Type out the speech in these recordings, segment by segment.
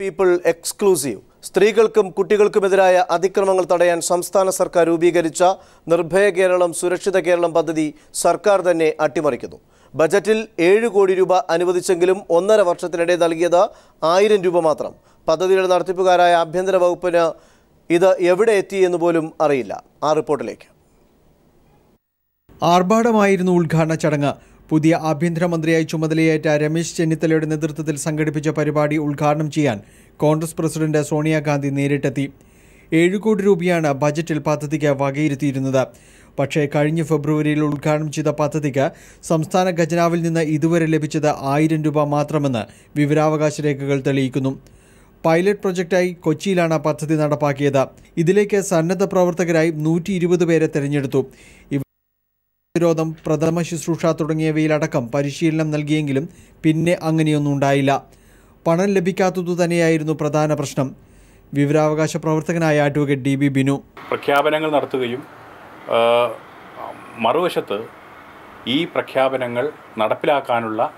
People exclusive സ്ത്രീകൾക്കും കുട്ടികൾക്കുമെതിരായ അതിക്രമങ്ങൾ തടയാൻ സംസ്ഥാന സർക്കാർ രൂപീകരിച്ച നിർഭയ കേരളം സുരക്ഷിത കേരളം പദ്ധതി സർക്കാർ തന്നെ അട്ടിമറിക്കുന്നു. ബജറ്റിൽ ഏഴ് കോടി രൂപ അനുവദിച്ചെങ്കിലും ഒന്നര വർഷത്തിനിടെ നൽകിയത് ആയിരം രൂപ മാത്രം. പദ്ധതിയുടെ നടത്തിപ്പുകാരായ ആഭ്യന്തര വകുപ്പിന് ഇത് എവിടെ എത്തി എന്ന് പോലും അറിയില്ല. ആ റിപ്പോർട്ടിലേക്ക്. ആർഭാടമായിരുന്നു ഉദ്ഘാടന ചടങ്ങ്. പുതിയ ആഭ്യന്തരമന്ത്രിയായി ചുമതലയേറ്റ രമേശ് ചെന്നിത്തലയുടെ നേതൃത്വത്തിൽ സംഘടിപ്പിച്ച പരിപാടി ഉദ്ഘാടനം ചെയ്യാൻ കോൺഗ്രസ് പ്രസിഡന്റ് സോണിയാഗാന്ധി നേരിട്ടെത്തി. ഏഴ് കോടി രൂപയാണ് ബജറ്റിൽ പദ്ധതിക്ക് വകയിരുത്തിയിരുന്നത്. പക്ഷേ കഴിഞ്ഞ ഫെബ്രുവരിയിൽ ഉദ്ഘാടനം ചെയ്ത പദ്ധതിക്ക് സംസ്ഥാന ഖജനാവിൽ നിന്ന് ഇതുവരെ ലഭിച്ചത് ആയിരം രൂപ മാത്രമെന്ന് വിവരാവകാശ രേഖകൾ തെളിയിക്കുന്നു. പൈലറ്റ് പ്രൊജക്റ്റായി കൊച്ചിയിലാണ് പദ്ധതി നടപ്പാക്കിയത്. ഇതിലേക്ക് സന്നദ്ധ പ്രവർത്തകരായി നൂറ്റി പേരെ തെരഞ്ഞെടുത്തു. പ്രതിരോധം പ്രഥമ ശുശ്രൂഷ തുടങ്ങിയവയിലടക്കം പരിശീലനം നൽകിയെങ്കിലും പിന്നെ അങ്ങനെയൊന്നും ഉണ്ടായില്ല. പണം ലഭിക്കാത്തതു തന്നെയായിരുന്നു പ്രധാന പ്രശ്നം. വിവരാവകാശ പ്രവർത്തകനായ അഡ്വക്കേറ്റ് ഡി ബി ബിനു. പ്രഖ്യാപനങ്ങൾ നടത്തുകയും മറുവശത്ത് ഈ പ്രഖ്യാപനങ്ങൾ നടപ്പിലാക്കാനുള്ള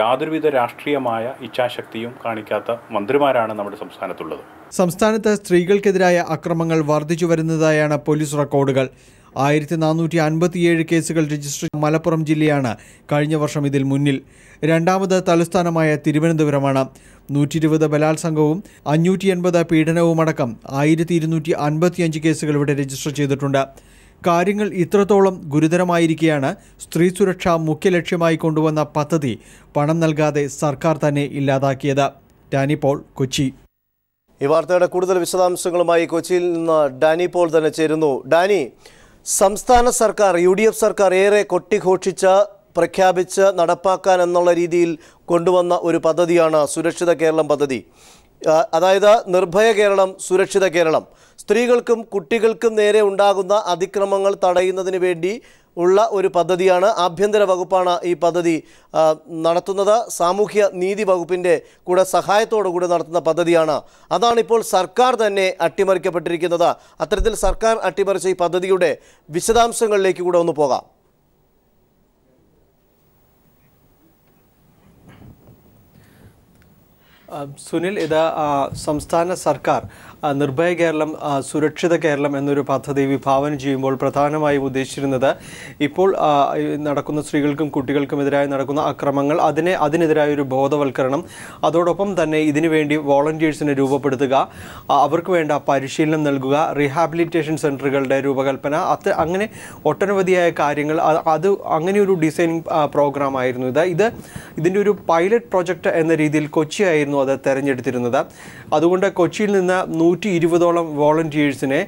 യാതൊരുവിധ രാഷ്ട്രീയമായ ഇച്ഛാശക്തിയും കാണിക്കാത്ത മന്ത്രിമാരാണ് നമ്മുടെ സംസ്ഥാനത്തുള്ളത്. സംസ്ഥാനത്ത് സ്ത്രീകൾക്കെതിരായ അക്രമങ്ങൾ വർദ്ധിച്ചു വരുന്നതായാണ് പോലീസ് റെക്കോർഡുകൾ. ആയിരത്തി നാനൂറ്റി അൻപത്തിയേഴ് കേസുകൾ രജിസ്റ്റർ മലപ്പുറം ജില്ലയാണ് കഴിഞ്ഞ വർഷം ഇതിൽ മുന്നിൽ. രണ്ടാമത് തലസ്ഥാനമായ തിരുവനന്തപുരമാണ്. നൂറ്റി ഇരുപത് ബലാത്സംഗവും അഞ്ഞൂറ്റി എൺപത് പീഡനവുമടക്കം ആയിരത്തി ഇരുന്നൂറ്റി അൻപത്തിയഞ്ച് കേസുകൾ ഇവിടെ രജിസ്റ്റർ ചെയ്തിട്ടുണ്ട്. കാര്യങ്ങൾ ഇത്രത്തോളം ഗുരുതരമായിരിക്കെയാണ് സ്ത്രീ സുരക്ഷ മുഖ്യ ലക്ഷ്യമായി കൊണ്ടുവന്ന പദ്ധതി പണം നൽകാതെ സർക്കാർ തന്നെ ഇല്ലാതാക്കിയത്. Danny Paul Kochi. ഈ വാർത്തയുടെ കൂടുതൽ വിശദാംശങ്ങളുമായി കൊച്ചിയിൽ നിന്ന് ഡാനി പോൾ തന്നെ ചേരുന്നു. ഡാനി സംസ്ഥാന സർക്കാർ യു ഡി എഫ് സർക്കാർ ഏറെ കൊട്ടിഘോഷിച്ച പ്രഖ്യാപിച്ച് നടപ്പാക്കാൻ എന്നുള്ള രീതിയിൽ കൊണ്ടുവന്ന ഒരു പദ്ധതിയാണ് സുരക്ഷിത കേരളം പദ്ധതി. അതായത് നിർഭയ കേരളം സുരക്ഷിത കേരളം. സ്ത്രീകൾക്കും കുട്ടികൾക്കും നേരെ ഉണ്ടാകുന്ന അതിക്രമങ്ങൾ തടയുന്നതിന് വേണ്ടി ഉള്ള ഒരു പദ്ധതിയാണ് ആഭ്യന്തര വകുപ്പാണ് ഈ പദ്ധതി നടത്തുന്നത്. സാമൂഹ്യ നീതി വകുപ്പിന്റെ കൂടെ സഹായത്തോടു കൂടെ നടത്തുന്ന പദ്ധതിയാണ്. അതാണിപ്പോൾ സർക്കാർ തന്നെ അട്ടിമറിക്കപ്പെട്ടിരിക്കുന്നത്. അത്തരത്തിൽ സർക്കാർ അട്ടിമറിച്ച ഈ പദ്ധതിയുടെ വിശദാംശങ്ങളിലേക്ക് കൂടെ ഒന്ന് പോകാം. സുനിൽ ഇത് സംസ്ഥാന സർക്കാർ നിർഭയ കേരളം സുരക്ഷിത കേരളം എന്നൊരു പദ്ധതി വിഭാവനം ചെയ്യുമ്പോൾ പ്രധാനമായും ഉദ്ദേശിച്ചിരുന്നത് ഇപ്പോൾ നടക്കുന്ന സ്ത്രീകൾക്കും കുട്ടികൾക്കും കുട്ടികൾക്കുമെതിരായി നടക്കുന്ന അക്രമങ്ങൾ അതിനെ അതിനെതിരായ ഒരു ബോധവൽക്കരണം അതോടൊപ്പം തന്നെ ഇതിനുവേണ്ടി വോളണ്ടിയേഴ്സിനെ രൂപപ്പെടുത്തുക അവർക്ക് വേണ്ട പരിശീലനം നൽകുക റീഹാബിലിറ്റേഷൻ സെന്ററുകളുടെ രൂപകൽപ്പന അത് അങ്ങനെ ഒട്ടനവധിയായ കാര്യങ്ങൾ അത് അങ്ങനെ ഒരു ഡിസൈനിങ് പ്രോഗ്രാം ആയിരുന്നു ഇത് ഇത് ഇതിന്റെ ഒരു പൈലറ്റ് പ്രോജക്റ്റ് എന്ന രീതിയിൽ കൊച്ചിയായിരുന്നു അത് തെരഞ്ഞെടുത്തിരുന്നത്. അതുകൊണ്ട് കൊച്ചിയിൽ നിന്ന് നൂറ്റി ഇരുപതോളം വോളണ്ടിയേഴ്സിനെ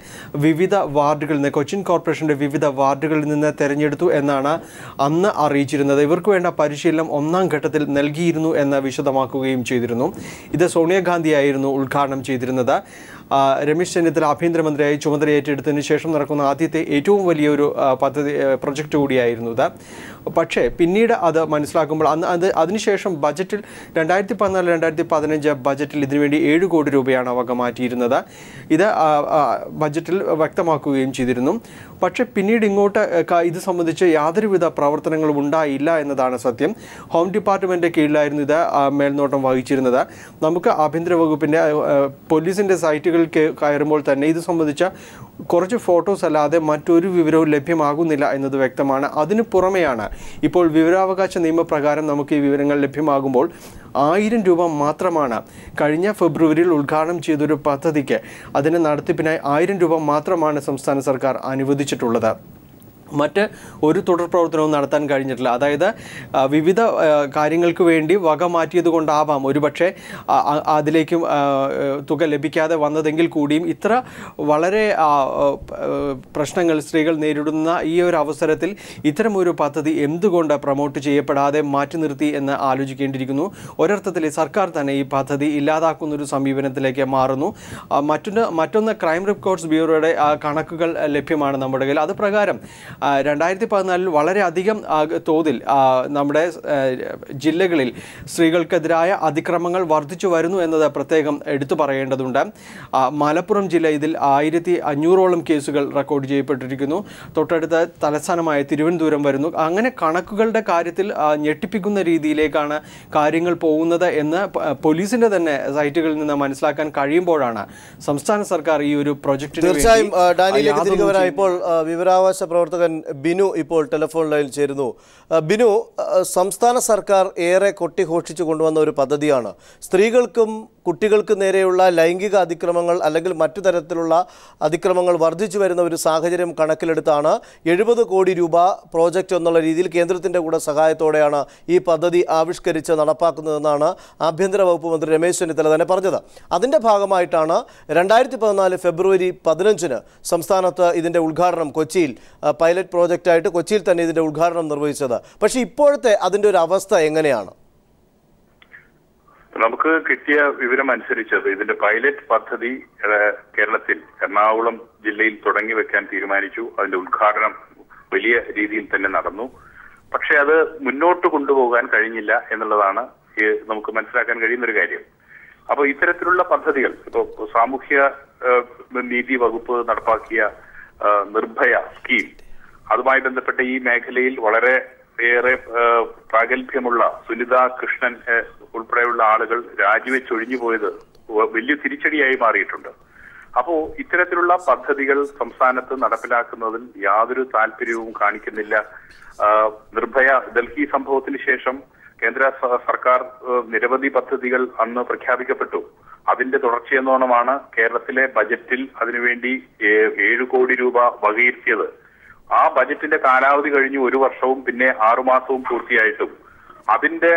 വിവിധ വാർഡുകളിൽ നിന്ന് കൊച്ചിൻ കോർപ്പറേഷന്റെ വിവിധ വാർഡുകളിൽ നിന്ന് തെരഞ്ഞെടുത്തു എന്നാണ് അന്ന് അറിയിച്ചിരുന്നത്. ഇവർക്ക് വേണ്ട പരിശീലനം ഒന്നാം ഘട്ടത്തിൽ നൽകിയിരുന്നു എന്ന് വിശദമാക്കുകയും ചെയ്തിരുന്നു. ഇത് സോണിയാഗാന്ധിയായിരുന്നു ഉദ്ഘാടനം ചെയ്തിരുന്നത്. രമേശ് ചെന്നിത്തല ആഭ്യന്തരമന്ത്രിയായി ചുമതല ഏറ്റെടുത്തതിന് ശേഷം നടക്കുന്ന ആദ്യത്തെ ഏറ്റവും വലിയൊരു പദ്ധതി പ്രൊജക്റ്റ് കൂടിയായിരുന്നു ഇത്. പക്ഷേ പിന്നീട് അത് മനസ്സിലാക്കുമ്പോൾ അന്ന് അത് അതിനുശേഷം ബജറ്റിൽ രണ്ടായിരത്തി പതിനാല് രണ്ടായിരത്തി പതിനഞ്ച് ബജറ്റിൽ ഇതിനുവേണ്ടി ഏഴ് കോടി രൂപയാണ് വക മാറ്റിയിരുന്നത്. ഇത് ബജറ്റിൽ വ്യക്തമാക്കുകയും ചെയ്തിരുന്നു. പക്ഷേ പിന്നീട് ഇങ്ങോട്ട് ഇത് സംബന്ധിച്ച് യാതൊരുവിധ പ്രവർത്തനങ്ങളും ഉണ്ടായില്ല എന്നതാണ് സത്യം. ഹോം ഡിപ്പാർട്ട്മെന്റ് കീഴിലായിരുന്നു ഇത് മേൽനോട്ടം വഹിച്ചിരുന്നത്. നമുക്ക് ആഭ്യന്തര വകുപ്പിന്റെ പോലീസിന്റെ സൈറ്റുകളിൽ കയറുമ്പോൾ തന്നെ ഇത് സംബന്ധിച്ച കുറച്ച് ഫോട്ടോസ് അല്ലാതെ മറ്റൊരു വിവരവും ലഭ്യമാകുന്നില്ല എന്നത് വ്യക്തമാണ്. അതിനു പുറമെയാണ് ഇപ്പോൾ വിവരാവകാശ നിയമപ്രകാരം നമുക്ക് ഈ വിവരങ്ങൾ ലഭ്യമാകുമ്പോൾ ആയിരം രൂപ മാത്രമാണ് കഴിഞ്ഞ ഫെബ്രുവരിയിൽ ഉദ്ഘാടനം ചെയ്തൊരു പദ്ധതിക്ക് അതിന് നടത്തിപ്പിനായി ആയിരം രൂപ മാത്രമാണ് സംസ്ഥാന സർക്കാർ അനുവദിച്ചിട്ടുള്ളത്. മറ്റ് ഒരു തുടർ പ്രവർത്തനവും നടത്താൻ കഴിഞ്ഞിട്ടില്ല. അതായത് വിവിധ കാര്യങ്ങൾക്ക് വേണ്ടി വക മാറ്റിയത് കൊണ്ടാവാം. ഒരുപക്ഷെ അതിലേക്കും തുക ലഭിക്കാതെ വന്നതെങ്കിൽ കൂടിയും ഇത്ര വളരെ പ്രശ്നങ്ങൾ സ്ത്രീകൾ നേരിടുന്ന ഈ ഒരു അവസരത്തിൽ ഇത്തരമൊരു പദ്ധതി എന്തുകൊണ്ട് പ്രൊമോട്ട് ചെയ്യപ്പെടാതെ മാറ്റി നിർത്തി എന്ന് ആലോചിക്കേണ്ടിയിരിക്കുന്നു. ഒരർത്ഥത്തിൽ സർക്കാർ തന്നെ ഈ പദ്ധതി ഇല്ലാതാക്കുന്ന ഒരു സമീപനത്തിലേക്ക് മാറുന്നു. മറ്റൊന്ന് മറ്റൊന്ന് ക്രൈം റെക്കോർഡ്സ് ബ്യൂറോയുടെ കണക്കുകൾ ലഭ്യമാണ് നമ്മുടെ കയ്യിൽ. അത് രണ്ടായിരത്തി പതിനാലിൽ വളരെയധികം തോതിൽ നമ്മുടെ ജില്ലകളിൽ സ്ത്രീകൾക്കെതിരായ അതിക്രമങ്ങൾ വർദ്ധിച്ചു വരുന്നു എന്നത് പ്രത്യേകം എടുത്തു പറയേണ്ടതുണ്ട്. മലപ്പുറം ജില്ല ഇതിൽ ആയിരത്തി അഞ്ഞൂറോളം കേസുകൾ റെക്കോർഡ് ചെയ്യപ്പെട്ടിരിക്കുന്നു. തൊട്ടടുത്ത തലസ്ഥാനമായ തിരുവനന്തപുരം വരുന്നു. അങ്ങനെ കണക്കുകളുടെ കാര്യത്തിൽ ഞെട്ടിപ്പിക്കുന്ന രീതിയിലേക്കാണ് കാര്യങ്ങൾ പോകുന്നത് എന്ന് പോലീസിന്റെ തന്നെ സൈറ്റുകളിൽ നിന്ന് മനസ്സിലാക്കാൻ കഴിയുമ്പോഴാണ് സംസ്ഥാന സർക്കാർ ഈ ഒരു പ്രൊജക്ടിന് തീർച്ചയായും ആ, ഡാനിയിലേക്ക് തിരികെ വരാം. ഇപ്പോൾ വിവരാവകാശ വിവരാവകാശ ബിനു ഇപ്പോൾ ടെലിഫോൺ ലൈനിൽ ചേരുന്നു. ബിനു സംസ്ഥാന സർക്കാർ ഏറെ കൊട്ടിഘോഷിച്ചു കൊണ്ടുവന്ന ഒരു പദ്ധതിയാണ്. സ്ത്രീകൾക്കും കുട്ടികൾക്കും നേരെയുള്ള ലൈംഗിക അതിക്രമങ്ങൾ അല്ലെങ്കിൽ മറ്റു തരത്തിലുള്ള അതിക്രമങ്ങൾ വർദ്ധിച്ചു വരുന്ന ഒരു സാഹചര്യം കണക്കിലെടുത്താണ് എഴുപത് കോടി രൂപ പ്രോജക്റ്റ് എന്നുള്ള രീതിയിൽ കേന്ദ്രത്തിന്റെ കൂടെ സഹായത്തോടെയാണ് ഈ പദ്ധതി ആവിഷ്കരിച്ച് നടപ്പാക്കുന്നതെന്നാണ് ആഭ്യന്തര വകുപ്പ് മന്ത്രി രമേശ് ചെന്നിത്തല തന്നെ പറഞ്ഞത്. അതിന്റെ ഭാഗമായിട്ടാണ് രണ്ടായിരത്തി ഫെബ്രുവരി പതിനഞ്ചിന് സംസ്ഥാനത്ത് ഇതിന്റെ ഉദ്ഘാടനം കൊച്ചിയിൽ ആ, പൈലറ്റ് പ്രോജക്റ്റ് ആയിട്ട് കൊച്ചിയിൽ തന്നെ ഇതിന്റെ ഉദ്ഘാടനം നിർവഹിച്ചത്. പക്ഷേ ഇപ്പോഴത്തെ അതിന്റെ ഒരു അവസ്ഥ എങ്ങനെയാണ്? നമുക്ക് കിട്ടിയ വിവരം അനുസരിച്ചത് ഇതിന്റെ പൈലറ്റ് പദ്ധതി കേരളത്തിൽ എറണാകുളം ജില്ലയിൽ തുടങ്ങി വെക്കാൻ തീരുമാനിച്ചു. അതിന്റെ ഉദ്ഘാടനം വലിയ രീതിയിൽ തന്നെ നടന്നു. പക്ഷെ അത് മുന്നോട്ട് കൊണ്ടുപോകാൻ കഴിഞ്ഞില്ല എന്നുള്ളതാണ് നമുക്ക് മനസ്സിലാക്കാൻ കഴിയുന്ന ഒരു കാര്യം. അപ്പൊ ഇത്തരത്തിലുള്ള പദ്ധതികൾ ഇപ്പൊ സാമൂഹ്യ നീതി വകുപ്പ് നടപ്പാക്കിയ നിർഭയ സ്കീം അതുമായി ബന്ധപ്പെട്ട ഈ മേഖലയിൽ വളരെ ഏറെ പ്രാഗൽഭ്യമുള്ള സുനിത കൃഷ്ണൻ ഉൾപ്പെടെയുള്ള ആളുകൾ രാജിവെച്ചൊഴിഞ്ഞു പോയത് വലിയ തിരിച്ചടിയായി മാറിയിട്ടുണ്ട്. അപ്പോ ഇത്തരത്തിലുള്ള പദ്ധതികൾ സംസ്ഥാനത്ത് നടപ്പിലാക്കുന്നതിൽ യാതൊരു താല്പര്യവും കാണിക്കുന്നില്ല. നിർഭയ ഡൽഹി സംഭവത്തിന് ശേഷം കേന്ദ്ര സർക്കാർ നിരവധി പദ്ധതികൾ അന്ന് പ്രഖ്യാപിക്കപ്പെട്ടു. അതിന്റെ തുടർച്ചയെന്നോണമാണ് കേരളത്തിലെ ബജറ്റിൽ അതിനുവേണ്ടി ഏഴ് കോടി രൂപ വകയിരുത്തിയത്. ആ ബജറ്റിന്റെ കാലാവധി കഴിഞ്ഞ് ഒരു വർഷവും പിന്നെ ആറുമാസവും പൂർത്തിയായിട്ടും അതിന്റെ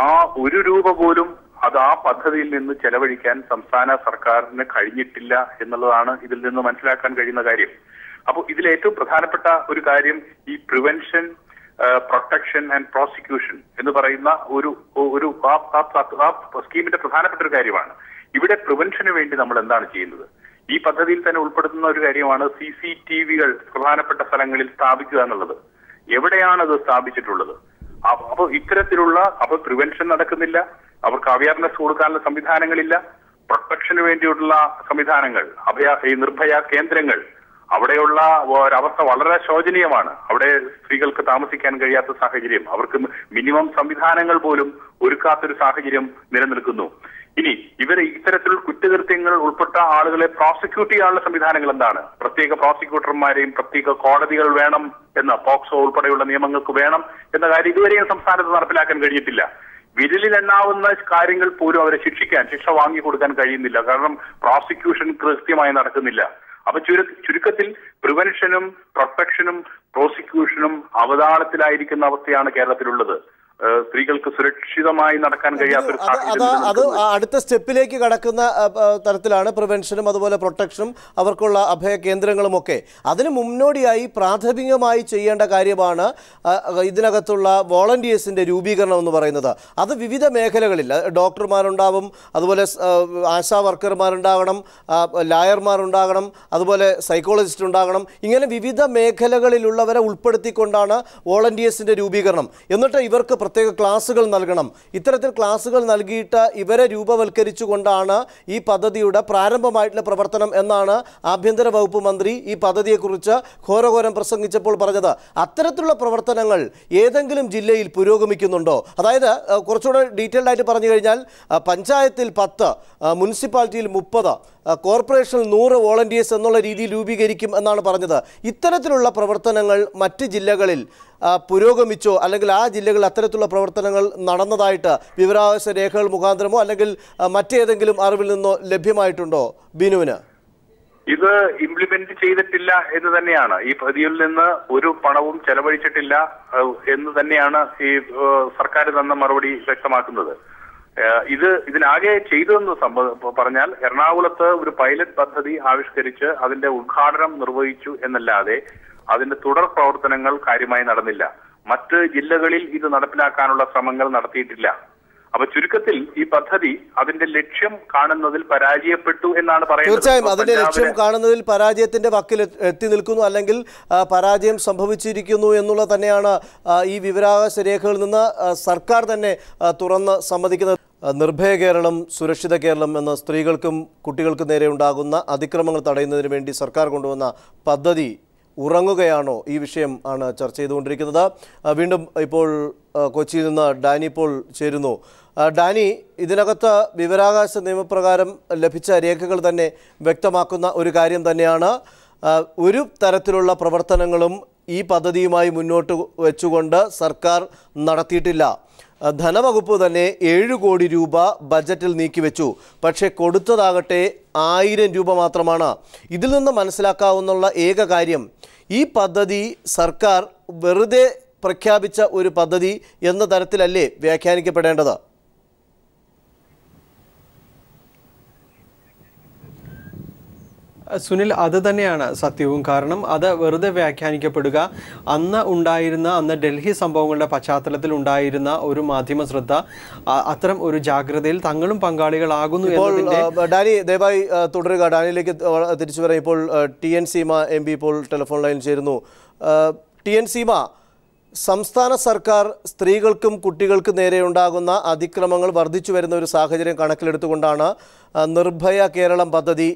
ആ ഒരു രൂപ പോലും അത് ആ പദ്ധതിയിൽ നിന്ന് ചെലവഴിക്കാൻ സംസ്ഥാന സർക്കാരിന് കഴിഞ്ഞിട്ടില്ല എന്നുള്ളതാണ് ഇതിൽ നിന്ന് മനസ്സിലാക്കാൻ കഴിയുന്ന കാര്യം. അപ്പോൾ ഇതിൽ ഏറ്റവും പ്രധാനപ്പെട്ട ഒരു കാര്യം ഈ പ്രിവെൻഷൻ പ്രൊട്ടക്ഷൻ ആൻഡ് പ്രോസിക്യൂഷൻ എന്ന് പറയുന്ന ഒരു ഒരു ആ സ്കീമിന്റെ പ്രധാനപ്പെട്ട ഒരു കാര്യമാണ്. ഇവിടെ പ്രിവെൻഷന് വേണ്ടി നമ്മൾ എന്താണ് ചെയ്യുന്നത്? ഈ പദ്ധതിയിൽ തന്നെ ഉൾപ്പെടുത്തുന്ന ഒരു കാര്യമാണ് സി സി ടി വികൾ പ്രധാനപ്പെട്ട സ്ഥലങ്ങളിൽ സ്ഥാപിക്കുക എന്നുള്ളത്. എവിടെയാണ് അത് സ്ഥാപിച്ചിട്ടുള്ളത്? അപ്പോൾ അപ്പൊ ഇത്തരത്തിലുള്ള അപ്പൊ പ്രിവെൻഷൻ നടക്കുന്നില്ല അവർക്ക് അവയർനെസ് കൊടുക്കാനുള്ള സംവിധാനങ്ങളില്ല പ്രൊട്ടക്ഷന് വേണ്ടിയുള്ള സംവിധാനങ്ങൾ അഭയ ഈ നിർഭയ കേന്ദ്രങ്ങൾ അവിടെയുള്ള ഒരവസ്ഥ വളരെ ശോചനീയമാണ്. അവിടെ സ്ത്രീകൾക്ക് താമസിക്കാൻ കഴിയാത്ത സാഹചര്യം അവർക്ക് മിനിമം സംവിധാനങ്ങൾ പോലും ഒരുക്കാത്തൊരു സാഹചര്യം നിലനിൽക്കുന്നു. ഇനി ഇവർ ഇത്തരത്തിലുള്ള കുറ്റകൃത്യങ്ങൾ ഉൾപ്പെട്ട ആളുകളെ പ്രോസിക്യൂട്ട് ചെയ്യാനുള്ള സംവിധാനങ്ങൾ എന്താണ്? പ്രത്യേക പ്രോസിക്യൂട്ടർമാരെയും പ്രത്യേക കോടതികൾ വേണം എന്ന പോക്സോ ഉൾപ്പെടെയുള്ള നിയമങ്ങൾക്ക് വേണം എന്ന കാര്യം ഇതുവരെയും സംസ്ഥാനത്ത് നടപ്പിലാക്കാൻ കഴിഞ്ഞിട്ടില്ല. വിരലിൽ എണ്ണാവുന്ന കാര്യങ്ങൾ പോലും അവരെ ശിക്ഷിക്കാൻ ശിക്ഷ വാങ്ങി കൊടുക്കാൻ കഴിയുന്നില്ല. കാരണം പ്രോസിക്യൂഷൻ കൃത്യമായി നടക്കുന്നില്ല. അപ്പൊ ചുരു ചുരുക്കത്തിൽ പ്രിവെൻഷനും പ്രൊട്ടക്ഷനും പ്രോസിക്യൂഷനും അവതാളത്തിലായിരിക്കുന്ന അവസ്ഥയാണ് കേരളത്തിലുള്ളത്. സ്ത്രീകൾക്ക് സുരക്ഷിതമായി നടക്കാൻ കഴിയാത്തൊരു അത് അത് സാഹചര്യം അത് അടുത്ത സ്റ്റെപ്പിലേക്ക് കടക്കുന്ന തരത്തിലാണ് പ്രിവെൻഷനും അതുപോലെ പ്രൊട്ടക്ഷനും അവർക്കുള്ള അഭയ കേന്ദ്രങ്ങളും ഒക്കെ അതിന് മുന്നോടിയായി പ്രാഥമികമായി ചെയ്യേണ്ട കാര്യമാണ് ഇതിനകത്തുള്ള വോളണ്ടിയേഴ്സിന്റെ രൂപീകരണം എന്ന് പറയുന്നത്. അത് വിവിധ മേഖലകളിൽ ഡോക്ടർമാരുണ്ടാവും അതുപോലെ ആശാ വർക്കർമാരുണ്ടാകണം ലായർമാരുണ്ടാകണം അതുപോലെ സൈക്കോളജിസ്റ്റ് ഉണ്ടാകണം. ഇങ്ങനെ വിവിധ മേഖലകളിലുള്ളവരെ ഉൾപ്പെടുത്തിക്കൊണ്ടാണ് വോളണ്ടിയേഴ്സിന്റെ രൂപീകരണം. എന്നിട്ട് ഇവർക്ക് പ്രത്യേക ക്ലാസ്സുകൾ നൽകണം. ഇത്തരത്തിൽ ക്ലാസ്സുകൾ നൽകിയിട്ട് ഇവരെ രൂപവൽക്കരിച്ചുകൊണ്ടാണ് ഈ പദ്ധതിയുടെ പ്രാരംഭമായിട്ടുള്ള പ്രവർത്തനം എന്നാണ് ആഭ്യന്തര വകുപ്പ് മന്ത്രി ഈ പദ്ധതിയെക്കുറിച്ച് ഘോരഘോരം പ്രസംഗിച്ചപ്പോൾ പറഞ്ഞത്. അത്തരത്തിലുള്ള പ്രവർത്തനങ്ങൾ ഏതെങ്കിലും ജില്ലയിൽ പുരോഗമിക്കുന്നുണ്ടോ? അതായത് കുറച്ചുകൂടെ ഡീറ്റെയിൽഡ് ആയിട്ട് പറഞ്ഞു കഴിഞ്ഞാൽ പഞ്ചായത്തിൽ പത്ത് മുനിസിപ്പാലിറ്റിയിൽ മുപ്പത് കോർപ്പറേഷനിൽ നൂറ് വോളണ്ടിയേഴ്സ് എന്നുള്ള രീതിയിൽ രൂപീകരിക്കും എന്നാണ് പറഞ്ഞത്. ഇത്തരത്തിലുള്ള പ്രവർത്തനങ്ങൾ മറ്റ് ജില്ലകളിൽ പുരോഗമിച്ചോ അല്ലെങ്കിൽ ആ ജില്ലകളിൽ അത്തരത്തിലുള്ള പ്രവർത്തനങ്ങൾ നടന്നതായിട്ട് വിവരാവകാശ രേഖകൾ മുഖാന്തരമോ അല്ലെങ്കിൽ മറ്റേതെങ്കിലും അറിവിൽ നിന്നോ ലഭ്യമായിട്ടുണ്ടോ ബിനുവിന്? ഇത് ഇംപ്ലിമെന്റ് ചെയ്തിട്ടില്ല എന്ന് തന്നെയാണ്. ഈ പ്രതിയിൽ നിന്ന് ഒരു പണവും ചെലവഴിച്ചിട്ടില്ല എന്ന് തന്നെയാണ് ഈ സർക്കാർ തന്ന മറുപടി വ്യക്തമാക്കുന്നത്. ഇത് ഇതിനാകെ ചെയ്തതെന്ന് സംഭവ പറഞ്ഞാൽ എറണാകുളത്ത് ഒരു പൈലറ്റ് പദ്ധതി ആവിഷ്കരിച്ച് അതിന്റെ ഉദ്ഘാടനം നിർവഹിച്ചു എന്നല്ലാതെ അതിന്റെ തുടർ പ്രവർത്തനങ്ങൾ കാര്യമായി നടന്നില്ല. മറ്റ് ജില്ലകളിൽ ഇത് നടപ്പിലാക്കാനുള്ള ശ്രമങ്ങൾ നടത്തിയിട്ടില്ല. അപ്പൊ ചുരുക്കത്തിൽ ഈ പദ്ധതി അതിന്റെ ലക്ഷ്യം കാണുന്നതിൽ പരാജയപ്പെട്ടു എന്നാണ് പറയുന്നത്. തീർച്ചയായും അതിന്റെ ലക്ഷ്യം കാണുന്നതിൽ പരാജയത്തിന്റെ വക്കിൽ എത്തി- നിൽക്കുന്നു. അല്ലെങ്കിൽ പരാജയം സംഭവിച്ചിരിക്കുന്നു എന്നുള്ള തന്നെയാണ് ഈ വിവരാവകാശ രേഖകളിൽ നിന്ന് സർക്കാർ തന്നെ തുറന്ന് സമ്മതിക്കുന്നത്. നിർഭയ കേരളം സുരക്ഷിത കേരളം എന്ന സ്ത്രീകൾക്കും കുട്ടികൾക്കും നേരെ ഉണ്ടാകുന്ന അതിക്രമങ്ങൾ തടയുന്നതിന് വേണ്ടി സർക്കാർ കൊണ്ടുവന്ന പദ്ധതി ഉറങ്ങുകയാണോ ഈ വിഷയം ആണ് ചർച്ച ചെയ്തുകൊണ്ടിരിക്കുന്നത്. വീണ്ടും ഇപ്പോൾ കൊച്ചിയിൽ നിന്ന് ഡാനി ഇപ്പോൾ ചേരുന്നു. ഡാനി ഇതിനകത്ത് വിവരാകാശ നിയമപ്രകാരം ലഭിച്ച രേഖകൾ തന്നെ വ്യക്തമാക്കുന്ന ഒരു കാര്യം തന്നെയാണ്. ഒരു തരത്തിലുള്ള പ്രവർത്തനങ്ങളും ഈ പദ്ധതിയുമായി മുന്നോട്ട് വെച്ചുകൊണ്ട് സർക്കാർ നടത്തിയിട്ടില്ല. ധനവകുപ്പ് തന്നെ ഏഴ് കോടി രൂപ ബജറ്റിൽ നീക്കിവെച്ചു. പക്ഷേ കൊടുത്തതാകട്ടെ ആയിരം രൂപ മാത്രമാണ്. ഇതിൽ നിന്ന് മനസ്സിലാക്കാവുന്ന ഏക കാര്യം ഈ പദ്ധതി സർക്കാർ വെറുതെ പ്രഖ്യാപിച്ച ഒരു പദ്ധതി എന്ന തരത്തിലല്ലേ വ്യാഖ്യാനിക്കപ്പെടേണ്ടത്? സുനിൽ അത് തന്നെയാണ് സത്യവും. കാരണം അത് വെറുതെ വ്യാഖ്യാനിക്കപ്പെടുക. അന്ന് ഉണ്ടായിരുന്ന അന്ന് ഡൽഹി സംഭവങ്ങളുടെ പശ്ചാത്തലത്തിൽ ഉണ്ടായിരുന്ന ഒരു മാധ്യമ ശ്രദ്ധ അത്തരം ഒരു ജാഗ്രതയിൽ തങ്ങളും പങ്കാളികളാകുന്നു ഡാനി ദയവായി തുടരുക. ഡാനിയിലേക്ക് തിരിച്ചു വരാം. ഇപ്പോൾ T N Seema M P ഇപ്പോൾ ടെലിഫോൺ ലൈനിൽ ചേരുന്നു. ടി എൻ സീമ സംസ്ഥാന സർക്കാർ സ്ത്രീകൾക്കും കുട്ടികൾക്കും നേരെ ഉണ്ടാകുന്ന അതിക്രമങ്ങൾ വർദ്ധിച്ചു വരുന്ന ഒരു സാഹചര്യം കണക്കിലെടുത്തുകൊണ്ടാണ് നിർഭയ കേരളം പദ്ധതി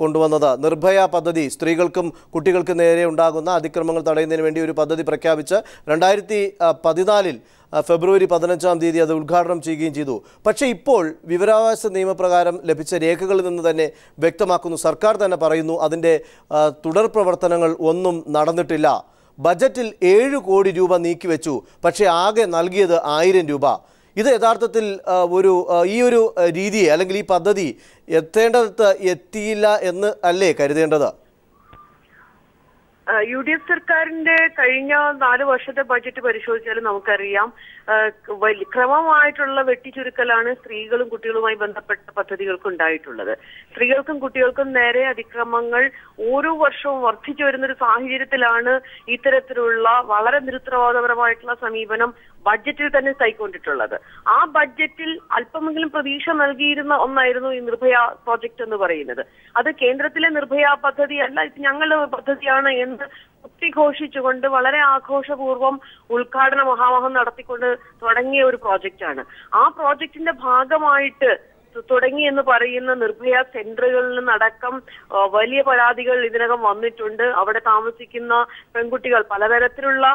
കൊണ്ടുവന്നത്. നിർഭയ പദ്ധതി സ്ത്രീകൾക്കും കുട്ടികൾക്കും നേരെ ഉണ്ടാകുന്ന അതിക്രമങ്ങൾ തടയുന്നതിന് വേണ്ടി ഒരു പദ്ധതി പ്രഖ്യാപിച്ച് രണ്ടായിരത്തി പതിനാലിൽ ഫെബ്രുവരി പതിനഞ്ചാം തീയതി അത് ഉദ്ഘാടനം ചെയ്യുകയും ചെയ്തു. പക്ഷേ ഇപ്പോൾ വിവരാവകാശ നിയമപ്രകാരം ലഭിച്ച രേഖകളിൽ നിന്ന് തന്നെ വ്യക്തമാക്കുന്നു. സർക്കാർ തന്നെ പറയുന്നു അതിന്റെ തുടർ പ്രവർത്തനങ്ങൾ ഒന്നും നടന്നിട്ടില്ല. ബജറ്റിൽ ഏഴ് കോടി രൂപ നീക്കിവെച്ചു. പക്ഷേ ആകെ നൽകിയത് ആയിരം രൂപ. ഇത് യഥാർത്ഥത്തിൽ ഒരു ഈ ഒരു രീതി രീതിയെ അല്ലെങ്കിൽ ഈ പദ്ധതി എത്തേണ്ടത് എത്തിയില്ല എന്ന് അല്ലേ കരുതേണ്ടത്? യു ഡി എഫ് സർക്കാരിന്റെ കഴിഞ്ഞ നാല് വർഷത്തെ ബജറ്റ് പരിശോധിച്ചാൽ നമുക്കറിയാം. ക്രമമായിട്ടുള്ള വെട്ടിച്ചുരുക്കലാണ് സ്ത്രീകളും കുട്ടികളുമായി ബന്ധപ്പെട്ട പദ്ധതികൾക്ക് ഉണ്ടായിട്ടുള്ളത് സ്ത്രീകൾക്കും കുട്ടികൾക്കും നേരെ അതിക്രമങ്ങൾ ഓരോ വർഷവും വർദ്ധിച്ചു വരുന്ന ഒരു സാഹചര്യത്തിലാണ് ഇത്തരത്തിലുള്ള വളരെ നിരുത്തരവാദപരമായിട്ടുള്ള സമീപനം ബഡ്ജറ്റിൽ തന്നെ കൈക്കൊണ്ടിട്ടുള്ളത്. ആ ബഡ്ജറ്റിൽ അല്പമെങ്കിലും പ്രതീക്ഷ നൽകിയിരുന്ന ഒന്നായിരുന്നു ഈ നിർഭയ പ്രോജക്ട് എന്ന് പറയുന്നത്. അത് കേന്ദ്രത്തിലെ നിർഭയ പദ്ധതി അല്ല ഇത് ഞങ്ങളുടെ പദ്ധതിയാണ് എന്ന് കുത്തിഘോഷിച്ചുകൊണ്ട് വളരെ ആഘോഷപൂർവം ഉദ്ഘാടന മഹാമഹം നടത്തിക്കൊണ്ട് തുടങ്ങിയ ഒരു പ്രോജക്റ്റാണ്. ആ പ്രോജക്റ്റിന്റെ ഭാഗമായിട്ട് തുടങ്ങി എന്ന് പറയുന്ന നിർഭയ സെന്ററുകളിൽ നിന്നടക്കം വലിയ പരാതികൾ ഇതിനകം വന്നിട്ടുണ്ട്. അവിടെ താമസിക്കുന്ന പെൺകുട്ടികൾ പലതരത്തിലുള്ള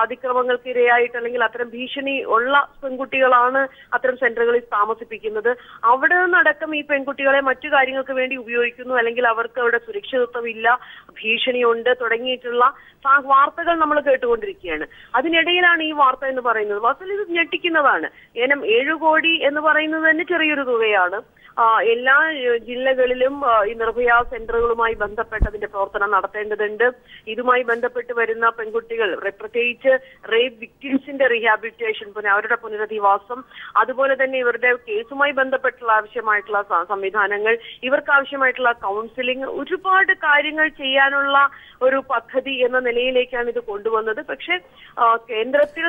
അതിക്രമങ്ങൾക്ക് ഇരയായിട്ട് അല്ലെങ്കിൽ അത്തരം ഭീഷണി ഉള്ള പെൺകുട്ടികളാണ് അത്തരം സെന്ററുകളിൽ താമസിപ്പിക്കുന്നത്. അവിടെ നിന്നടക്കം ഈ പെൺകുട്ടികളെ മറ്റു കാര്യങ്ങൾക്ക് വേണ്ടി ഉപയോഗിക്കുന്നു. അല്ലെങ്കിൽ അവർക്ക് അവിടെ സുരക്ഷിതത്വമില്ല ഭീഷണിയുണ്ട് തുടങ്ങിയിട്ടുള്ള വാർത്തകൾ നമ്മൾ കേട്ടുകൊണ്ടിരിക്കുകയാണ്. അതിനിടയിലാണ് ഈ വാർത്ത എന്ന് പറയുന്നത്. വാസ്തവത്തിൽ ഇത് ഞെട്ടിക്കുന്നതാണ്. ഏനം ഏഴു കോടി എന്ന് പറയുന്നത് തന്നെ ചെറിയൊരു തുകയാണ്. എല്ലാ ജില്ലകളിലും ഈ നിർഭയ സെന്ററുകളുമായി ബന്ധപ്പെട്ട് അതിന്റെ പ്രവർത്തനം നടത്തേണ്ടതുണ്ട്. ഇതുമായി ബന്ധപ്പെട്ട് വരുന്ന പെൺകുട്ടികൾ പ്രത്യേകിച്ച് റേപ്പ് വിക്ടിംസിന്റെ റീഹാബിലിറ്റേഷൻ പിന്നെ അവരുടെ പുനരധിവാസം അതുപോലെ തന്നെ ഇവരുടെ കേസുമായി ബന്ധപ്പെട്ടുള്ള ആവശ്യമായിട്ടുള്ള സംവിധാനങ്ങൾ ഇവർക്ക് ആവശ്യമായിട്ടുള്ള കൗൺസിലിംഗ് ഒരുപാട് കാര്യങ്ങൾ ചെയ്യാനുള്ള ഒരു പദ്ധതി എന്ന നിലയിലേക്കാണ് ഇത് കൊണ്ടുവന്നത്. പക്ഷേ കേന്ദ്രത്തിൽ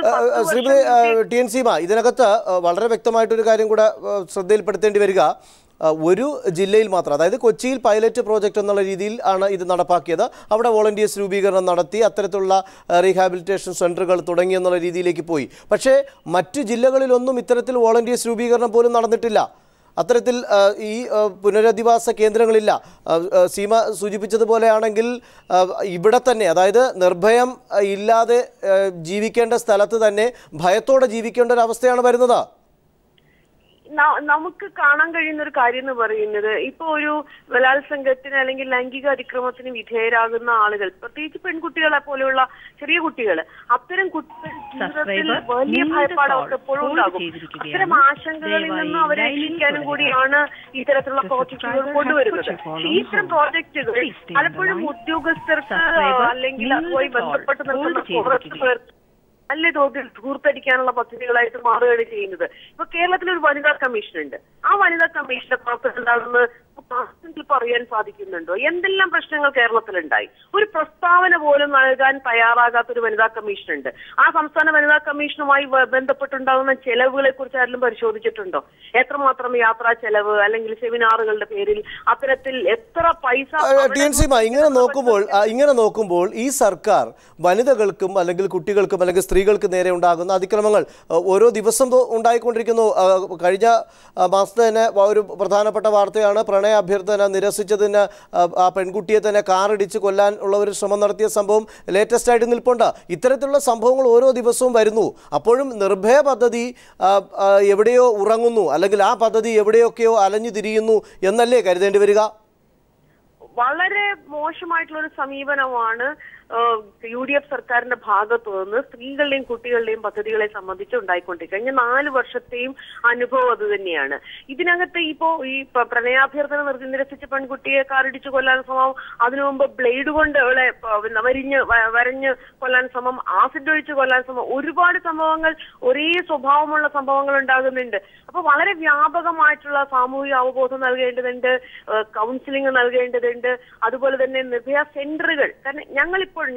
ശ്രീമതി ടി എൻ സീമ ഇതിനകത്ത് വളരെ വ്യക്തമായിട്ടൊരു കാര്യം കൂടെ ശ്രദ്ധയിൽപ്പെടുത്തേണ്ടി വരിക. ഒരു ജില്ലയിൽ മാത്രം അതായത് കൊച്ചിയിൽ പൈലറ്റ് പ്രോജക്റ്റ് എന്നുള്ള രീതിയിൽ ആണ് ഇത് നടപ്പാക്കിയത്. അവിടെ വോളണ്ടിയേഴ്സ് രൂപീകരണം നടത്തി അത്തരത്തിലുള്ള റീഹാബിലിറ്റേഷൻ സെന്ററുകൾ തുടങ്ങി എന്നുള്ള രീതിയിലേക്ക് പോയി. പക്ഷേ മറ്റ് ജില്ലകളിലൊന്നും ഇത്തരത്തിൽ വോളണ്ടിയേഴ്സ് രൂപീകരണം പോലും നടന്നിട്ടില്ല. അത്തരത്തിൽ ഈ പുനരധിവാസ കേന്ദ്രങ്ങളില്ല. സീമ സൂചിപ്പിച്ചതുപോലെയാണെങ്കിൽ ഇവിടെ തന്നെ അതായത് നിർഭയം ഇല്ലാതെ ജീവിക്കേണ്ട സ്ഥലത്ത് തന്നെ ഭയത്തോടെ ജീവിക്കേണ്ട ഒരു അവസ്ഥയാണ് വരുന്നത്. നമുക്ക് കാണാൻ കഴിയുന്ന ഒരു കാര്യം എന്ന് പറയുന്നത് ഇപ്പൊ ഒരു ബലാത്സംഗത്തിന് അല്ലെങ്കിൽ ലൈംഗിക അതിക്രമത്തിന് വിധേയരാകുന്ന ആളുകൾ പ്രത്യേകിച്ച് പെൺകുട്ടികളെ പോലെയുള്ള ചെറിയ കുട്ടികൾ അത്തരം കുട്ടികൾ വലിയ നിങ്ങളുടെ ഭയപ്പാട് എപ്പോഴും ഉണ്ടാകും. അത്തരം ആശങ്കകളിൽ നിന്ന് അവരെ രക്ഷിക്കാനും കൂടിയാണ് ഇത്തരത്തിലുള്ള പ്രോജക്റ്റുകൾ കൊണ്ടുവരുന്നത്. ഇത്തരം. പ്രോജക്റ്റുകൾ പലപ്പോഴും ഉദ്യോഗസ്ഥർക്ക് അല്ലെങ്കിൽ അതുമായി ബന്ധപ്പെട്ട് നിൽക്കുന്ന ചെയ്തിരിക്കുകയാണ്. നല്ല തോതിൽ ധൂർത്തടിക്കാനുള്ള പദ്ധതികളായിട്ട് മാറുകയാണ് ചെയ്യുന്നത്. ഇപ്പൊ കേരളത്തിൽ ഒരു വനിതാ കമ്മീഷൻ ഉണ്ട് ആ വനിതാ കമ്മീഷന്റെ പ്രവർത്തനം എന്താണെന്ന് പറയാൻ അറിയാൻ സാധിക്കുന്നുണ്ടോ? എന്തെല്ലാം പ്രശ്നങ്ങൾ കേരളത്തിലുണ്ടായി? ഒരു പ്രസ്താവന പോലും നൽകാൻ തയ്യാറാകാത്ത ഒരു വനിതാ കമ്മീഷൻ ഉണ്ട് ആ സംസ്ഥാന വനിതാ കമ്മീഷനുമായി ബന്ധപ്പെട്ടുണ്ടാകുന്ന ചെലവുകളെ കുറിച്ച് ആരെങ്കിലും പരിശോധിച്ചിട്ടുണ്ടോ? എത്രമാത്രം യാത്രാ ചെലവ് അല്ലെങ്കിൽ സെമിനാറുകളുടെ പേരിൽ അത്തരത്തിൽ എത്ര പൈസ ഇങ്ങനെ നോക്കുമ്പോൾ ഇങ്ങനെ നോക്കുമ്പോൾ ഈ സർക്കാർ വനിതകൾക്കും അല്ലെങ്കിൽ കുട്ടികൾക്കും അല്ലെങ്കിൽ സ്ത്രീകൾക്ക് നേരെ ഉണ്ടാകുന്ന അതിക്രമങ്ങൾ ഓരോ ദിവസം ഉണ്ടായിക്കൊണ്ടിരിക്കുന്നു. കഴിഞ്ഞ മാസത്തെ തന്നെ ഒരു പ്രധാനപ്പെട്ട വാർത്തയാണ് പ്രണയ അഭ്യർത്ഥന നിരസിച്ചതിന് ആ, പെൺകുട്ടിയെ തന്നെ കാറിടിച്ച് കൊല്ലാൻ ഉള്ള ഒരു ശ്രമം നടത്തിയ സംഭവം ലേറ്റസ്റ്റ് ആയിട്ട് നിൽപ്പുണ്ട്. ഇത്തരത്തിലുള്ള സംഭവങ്ങൾ ഓരോ ദിവസവും വരുന്നു. അപ്പോഴും നിർഭയ പദ്ധതി എവിടെയോ ഉറങ്ങുന്നു. അല്ലെങ്കിൽ ആ പദ്ധതി എവിടെയൊക്കെയോ അലഞ്ഞു തിരിയുന്നു എന്നല്ലേ കരുതേണ്ടി വരിക? വളരെ മോശമായിട്ടുള്ള ഒരു സമീപനമാണ്. യു ഡി എഫ് സർക്കാരിന്റെ ഭാഗത്തു നിന്ന് സ്ത്രീകളുടെയും കുട്ടികളുടെയും പദ്ധതികളെ സംബന്ധിച്ച് ഉണ്ടായിക്കൊണ്ടിരിക്കുക. കഴിഞ്ഞ നാല് വർഷത്തെയും അനുഭവം അത് തന്നെയാണ്. ഇതിനകത്ത് ഇപ്പോ ഈ പ്രണയാഭ്യർത്ഥന നിരസിച്ച പെൺകുട്ടിയെ കാറിടിച്ച് കൊല്ലാൻ ശ്രമം അതിനു മുമ്പ് ബ്ലേഡ് കൊണ്ട് അവളെ വരിഞ്ഞ് വരഞ്ഞ് കൊല്ലാൻ ശ്രമം ആസിഡ് ഒഴിച്ച് കൊല്ലാൻ ശ്രമം ഒരുപാട് സംഭവങ്ങൾ ഒരേ സ്വഭാവമുള്ള സംഭവങ്ങൾ ഉണ്ടാകുന്നുണ്ട്. അപ്പൊ വളരെ വ്യാപകമായിട്ടുള്ള സാമൂഹിക അവബോധം നൽകേണ്ടതുണ്ട് കൗൺസിലിംഗ് നൽകേണ്ടതുണ്ട്. അതുപോലെ തന്നെ നിർഭയ സെന്ററുകൾ. കാരണം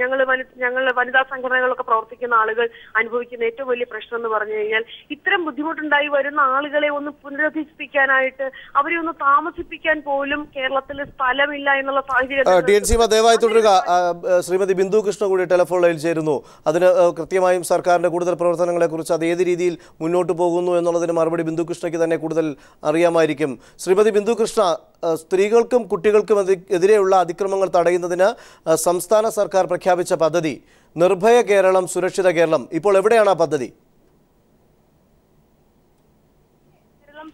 ഞങ്ങളിപ്പോഴും ഞങ്ങൾ ഞങ്ങൾ വനിതാ സംഘടനകളൊക്കെ പ്രവർത്തിക്കുന്ന ആളുകൾ അനുഭവിക്കുന്ന ഏറ്റവും വലിയ പ്രശ്നം എന്ന് പറഞ്ഞു കഴിഞ്ഞാൽ ഇത്തരം ബുദ്ധിമുട്ടുണ്ടായി വരുന്ന ആളുകളെ ഒന്ന് പുനരധിപ്പിക്കാനായിട്ട് അവരെ ഒന്ന് താമസിപ്പിക്കാൻ പോലും കേരളത്തിൽ സ്ഥലമില്ല എന്നുള്ള സാഹചര്യം ടി എൻ സീമ ദയവായി തുടരുക. ശ്രീമതി ബിന്ദു കൃഷ്ണ കൂടി ടെലിഫോൺ ലൈൻ ചേരുന്നു. അതിന് കൃത്യമായും സർക്കാരിന്റെ കൂടുതൽ പ്രവർത്തനങ്ങളെ കുറിച്ച് അത് ഏത് രീതിയിൽ മുന്നോട്ട് പോകുന്നു എന്നുള്ളതിന് മറുപടി ബിന്ദു കൃഷ്ണയ്ക്ക് തന്നെ കൂടുതൽ അറിയാമായിരിക്കും. ശ്രീമതി ബിന്ദു കൃഷ്ണ സ്ത്രീകൾക്കും കുട്ടികൾക്കും എതിരെയുള്ള അതിക്രമങ്ങൾ തടയുന്നതിന് സംസ്ഥാന സർക്കാർ പ്രഖ്യാപിച്ച പദ്ധതി നിർഭയ കേരളം സുരക്ഷിത കേരളം ഇപ്പോൾ എവിടെയാണ് ആ പദ്ധതി?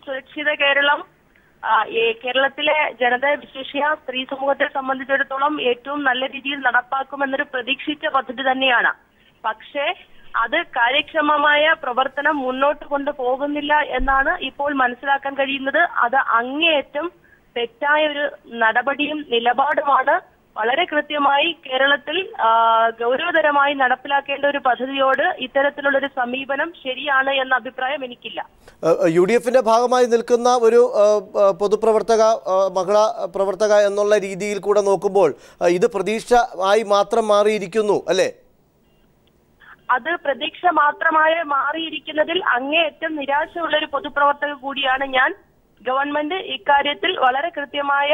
സുരക്ഷിത കേരളം കേരളത്തിലെ ജനത വിശേഷിയ സ്ത്രീ സമൂഹത്തെ സംബന്ധിച്ചിടത്തോളം ഏറ്റവും നല്ല രീതിയിൽ നടപ്പാക്കുമെന്നൊരു പ്രതീക്ഷിച്ച പദ്ധതി തന്നെയാണ്. പക്ഷേ അത് കാര്യക്ഷമമായ പ്രവർത്തനം മുന്നോട്ട് കൊണ്ടുപോകുന്നില്ല എന്നാണ് ഇപ്പോൾ മനസ്സിലാക്കാൻ കഴിയുന്നത്. അത് അങ്ങേയറ്റം തെറ്റായ ഒരു നടപടിയും നിലപാടുമാണ്. വളരെ കൃത്യമായി കേരളത്തിൽ ഗൗരവതരമായി നടപ്പിലാക്കേണ്ട ഒരു പദ്ധതിയോട് ഇത്തരത്തിലുള്ള ഒരു സമീപനം ശരിയാണ് എന്ന അഭിപ്രായം എനിക്കില്ല. യു ഡി എഫിന്റെ ഭാഗമായി നിൽക്കുന്ന ഒരു പൊതുപ്രവർത്തക മഹിളാ പ്രവർത്തക എന്നുള്ള രീതിയിൽ കൂടെ നോക്കുമ്പോൾ ഇത് പ്രതീക്ഷ ആയി മാത്രം മാറിയിരിക്കുന്നു അല്ലേ? അത് പ്രതീക്ഷ മാത്രമായി മാറിയിരിക്കുന്നതിൽ അങ്ങേയറ്റം നിരാശയുള്ള ഒരു പൊതുപ്രവർത്തക കൂടിയാണ് ഞാൻ. ഗവൺമെന്റ് ഇക്കാര്യത്തിൽ വളരെ കൃത്യമായ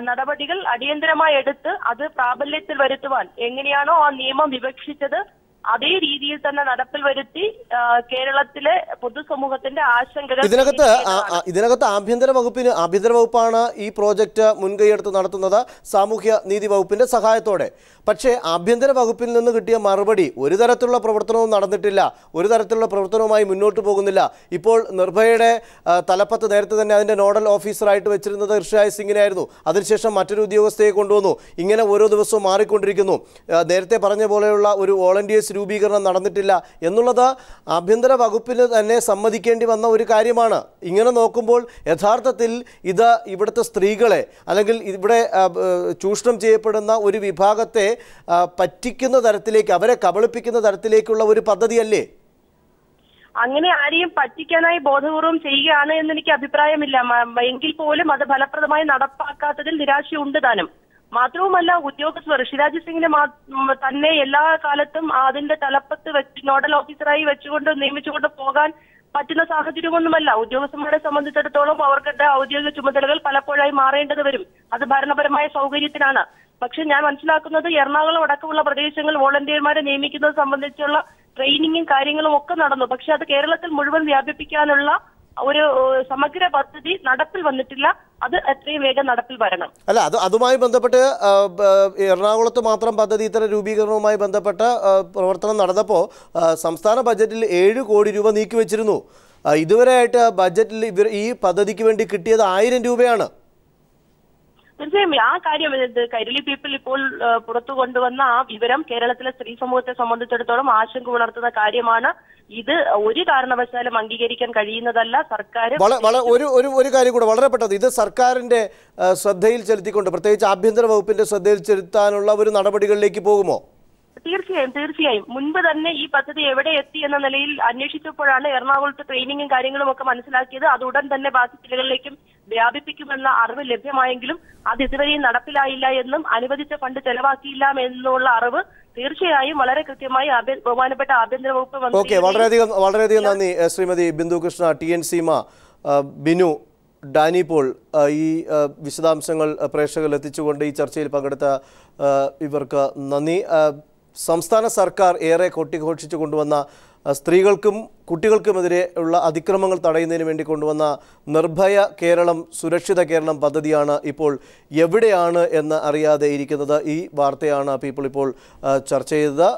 നടപടികൾ അടിയന്തരമായി എടുത്ത് അത് പ്രാബല്യത്തിൽ വരുത്തുവാൻ എങ്ങനെയാണോ ആ നിയമം വിവക്ഷിച്ചത് അതേ രീതിയിൽ തന്നെ നടപ്പിൽ വരുത്തി കേരളത്തിലെ പൊതുസമൂഹത്തിന്റെ ആശങ്കകൾ ഇതിനകത്ത് ഇതിനകത്ത് ആഭ്യന്തര വകുപ്പിന് ആഭ്യന്തര വകുപ്പാണ് ഈ പ്രോജക്റ്റ് മുൻകൈയെടുത്ത് നടത്തുന്നത് സാമൂഹ്യ നീതി വകുപ്പിന്റെ സഹായത്തോടെ. പക്ഷേ ആഭ്യന്തര വകുപ്പിൽ നിന്ന് കിട്ടിയ മറുപടി ഒരു തരത്തിലുള്ള പ്രവർത്തനവും നടന്നിട്ടില്ല ഒരു തരത്തിലുള്ള പ്രവർത്തനവുമായി മുന്നോട്ട് പോകുന്നില്ല. ഇപ്പോൾ നിർഭയയുടെ തലപ്പത്ത് നേരത്തെ തന്നെ അതിന്റെ നോഡൽ ഓഫീസറായിട്ട് വെച്ചിരുന്നത് ഇർഷായ് സിംഗിനായിരുന്നു അതിനുശേഷം മറ്റൊരു ഉദ്യോഗസ്ഥയെ കൊണ്ടുവന്നു. ഇങ്ങനെ ഓരോ ദിവസവും മാറിക്കൊണ്ടിരിക്കുന്നു. നേരത്തെ പറഞ്ഞ പോലെയുള്ള ഒരു വോളണ്ടിയേഴ്സ് രൂപീകരണം നടന്നിട്ടില്ല എന്നുള്ളത് ആഭ്യന്തര വകുപ്പിന് തന്നെ സമ്മതിക്കേണ്ടി വന്ന ഒരു കാര്യമാണ്. ഇങ്ങനെ നോക്കുമ്പോൾ യഥാർത്ഥത്തിൽ ഇത് ഇവിടുത്തെ സ്ത്രീകളെ അല്ലെങ്കിൽ ഇവിടെ ചൂഷണം ചെയ്യപ്പെടുന്ന ഒരു വിഭാഗത്തെ പറ്റിക്കുന്ന തരത്തിലേക്ക് അവരെ കബളിപ്പിക്കുന്ന തരത്തിലേക്കുള്ള ഒരു പദ്ധതിയല്ലേ? അങ്ങനെ ആരെയും പറ്റിക്കാനായി ബോധപൂർവം ചെയ്യുകയാണ് എന്ന് എനിക്ക് അഭിപ്രായമില്ല. എങ്കിൽ പോലും അത് ഫലപ്രദമായി നടപ്പാക്കാത്തതിൽ നിരാശയുണ്ട് താനും. മാത്രവുമല്ല ഉദ്യോഗസ്ഥർ ഷിരാജ് സിംഗിനെ തന്നെ എല്ലാ കാലത്തും അതിന്റെ തലപ്പത്ത് വെച്ച് നോഡൽ ഓഫീസറായി വെച്ചുകൊണ്ട് നിയമിച്ചുകൊണ്ട് പോകാൻ പറ്റുന്ന സാഹചര്യമൊന്നുമല്ല. ഉദ്യോഗസ്ഥന്മാരെ സംബന്ധിച്ചിടത്തോളം അവർക്കിട്ട് ഔദ്യോഗിക ചുമതലകൾ പലപ്പോഴായി മാറേണ്ടത് വരും. അത് ഭരണപരമായ സൗകര്യത്തിനാണ്. പക്ഷെ ഞാൻ മനസ്സിലാക്കുന്നത് എറണാകുളം അടക്കമുള്ള പ്രദേശങ്ങൾ വോളണ്ടിയർമാരെ നിയമിക്കുന്നത് സംബന്ധിച്ചുള്ള ട്രെയിനിങ്ങും കാര്യങ്ങളും ഒക്കെ നടന്നു. പക്ഷെ അത് കേരളത്തിൽ മുഴുവൻ വ്യാപിപ്പിക്കാനുള്ള ഒരു സമഗ്ര പദ്ധതി നടപ്പിൽ വന്നിട്ടില്ല. അത് എത്രയും വേഗം നടപ്പിൽ വരണം. അല്ല അത് അതുമായി ബന്ധപ്പെട്ട് എറണാകുളത്ത് മാത്രം പദ്ധതി ഇത്തരം രൂപീകരണവുമായി ബന്ധപ്പെട്ട പ്രവർത്തനം നടന്നപ്പോൾ സംസ്ഥാന ബജറ്റിൽ ഏഴ് കോടി രൂപ നീക്കിവെച്ചിരുന്നു വെച്ചിരുന്നു. ഇതുവരെയായിട്ട് ബജറ്റിൽ ഇവർ ഈ പദ്ധതിക്ക് വേണ്ടി കിട്ടിയത് ആയിരം രൂപയാണ്. തീർച്ചയായും ആ കാര്യം കൈരളി പീപ്പിൾ ഇപ്പോൾ പുറത്തു കൊണ്ടുവന്ന ആ വിവരം കേരളത്തിലെ സ്ത്രീ സമൂഹത്തെ സംബന്ധിച്ചിടത്തോളം ആശങ്ക ഉണർത്തുന്ന കാര്യമാണ്. ഇത് ഒരു കാരണവശാലും അംഗീകരിക്കാൻ കഴിയുന്നതല്ല സർക്കാർ ഒരു ഒരു ഒരു കാര്യം കൂടെ വളരെ പെട്ടെന്ന്. ഇത് സർക്കാരിന്റെ ശ്രദ്ധയിൽ ചെലുത്തിക്കൊണ്ട് പ്രത്യേകിച്ച് ആഭ്യന്തര വകുപ്പിന്റെ ശ്രദ്ധയിൽ ചെലുത്താനുള്ള ഒരു നടപടികളിലേക്ക് പോകുമോ? തീർച്ചയായും തീർച്ചയായും. മുൻപ് തന്നെ ഈ പദ്ധതി എവിടെ എത്തി എന്ന നിലയിൽ അന്വേഷിച്ചപ്പോഴാണ് എറണാകുളത്ത് ട്രെയിനിങ്ങും കാര്യങ്ങളും ഒക്കെ മനസ്സിലാക്കിയത്. അത് ഉടൻ തന്നെ ബാക്കി ജില്ലകളിലേക്കും വ്യാപിപ്പിക്കുമെന്ന അറിവ് ലഭ്യമായെങ്കിലും അത് ഇതുവരെയും നടപ്പിലായില്ല എന്നും അനുവദിച്ച ഫണ്ട് ചെലവാക്കിയില്ല എന്നുള്ള അറിവ് തീർച്ചയായും വളരെ കൃത്യമായി ബഹുമാനപ്പെട്ട ആഭ്യന്തര വകുപ്പ് ഓക്കെ വളരെയധികം വളരെയധികം നന്ദി Shrimati Bindu Krishna T N Seema Binu Danny Paul ഈ വിശദാംശങ്ങൾ പ്രേക്ഷകരിൽ എത്തിച്ചുകൊണ്ട് ഈ ചർച്ചയിൽ പങ്കെടുത്ത ഇവർക്ക് നന്ദി. സംസ്ഥാന സർക്കാർ ഏറെ കൊട്ടിഘോഷിച്ചു കൊണ്ടുവന്ന സ്ത്രീകൾക്കും കുട്ടികൾക്കുമെതിരെ ഉള്ള അതിക്രമങ്ങൾ തടയുന്നതിന് വേണ്ടി കൊണ്ടുവന്ന നിർഭയ കേരളം സുരക്ഷിത കേരളം പദ്ധതിയാണ് ഇപ്പോൾ എവിടെയാണ് എന്ന് അറിയാതെ ഇരിക്കുന്നത്. ഈ വാർത്തയാണ് പീപ്പിൾ ഇപ്പോൾ ചർച്ച ചെയ്തത്.